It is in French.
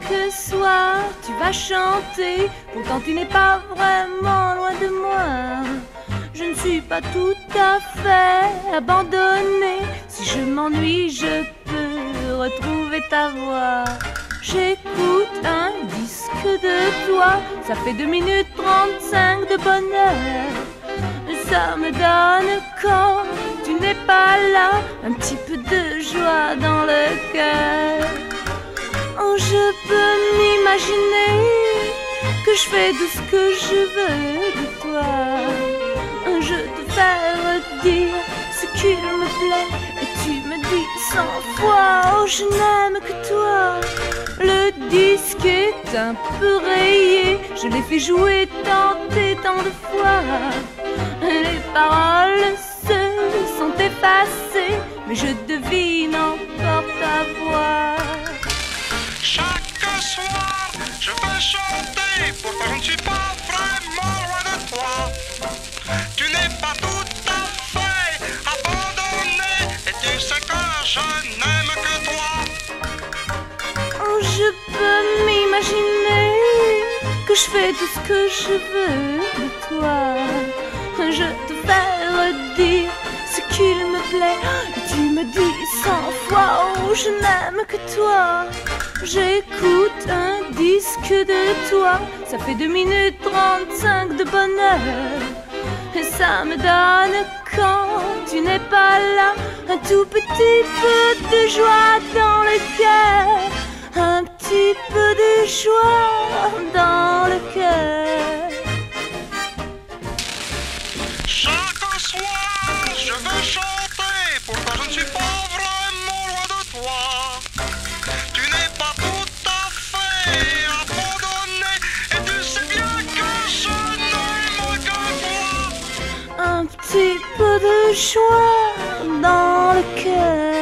que soir tu vas chanter. Pourtant tu n'es pas vraiment loin de moi. Je ne suis pas tout à fait abandonnée. Si je m'ennuie, je peux retrouver ta voix. J'écoute un disque de toi, ça fait 2 minutes 35 de bonheur. Ça me donne quand tu n'es pas là, un petit peu de joie dans le cœur. Je peux m'imaginer que je fais tout ce que je veux de toi. Je te fais dire ce qu'il me plaît et tu me dis cent fois oh je n'aime que toi. Le disque est un peu rayé, je l'ai fait jouer tant et tant de fois. Les paroles se sont effacées, mais je devine suis pas vraiment loin de toi. Tu n'es pas tout à fait abandonné, et tu sais que je n'aime que toi. Oh, je peux m'imaginer que je fais tout ce que je veux de toi. Je te fais redire ce qu'il me plaît. Tu me dis cent fois, oh, je n'aime que toi. J'écoute un disque de toi, ça fait 2 minutes 35 de bonheur. Et ça me donne quand tu n'es pas là un tout petit peu de joie dans le cœur. Un petit peu de joie petit peu de joie dans le cœur.